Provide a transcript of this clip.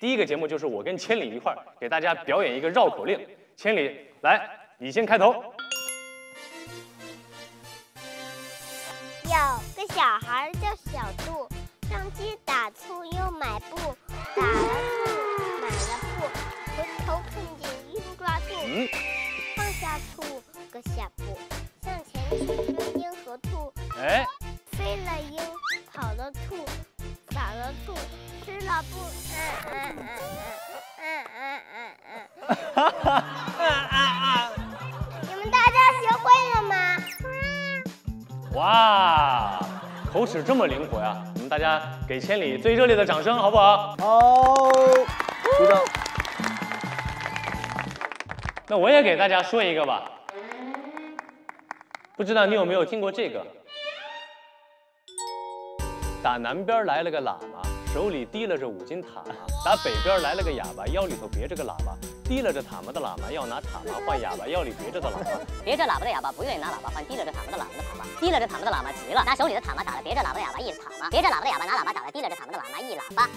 第一个节目就是我跟千里一块儿给大家表演一个绕口令。千里，来，你先开头。有个小孩叫小杜，上街打醋又买布，打了醋买了布，回头看见鹰抓兔，嗯，放下醋搁下布，向前去追鹰和兔，哎，飞了鹰，跑了兔，打了兔，老布。你们大家学会了吗？哇，口齿这么灵活呀、啊！你们大家给千里最热烈的掌声，好不好？好，鼓掌。那我也给大家说一个吧，不知道你有没有听过这个？打南边来了个喇嘛，手里提了着五斤塔嘛；打北边来了个哑巴，腰里头别着个喇叭。提了着塔嘛的喇叭要拿塔嘛换哑巴腰里别着的喇叭。别着喇叭的哑巴不愿意拿喇叭换提了着塔嘛的喇叭的塔嘛，提了着塔嘛的喇叭急了，拿手里的塔嘛打了别着喇叭的哑巴一塔嘛，别着喇叭的哑巴拿喇叭打了提了着塔嘛的喇叭一喇叭。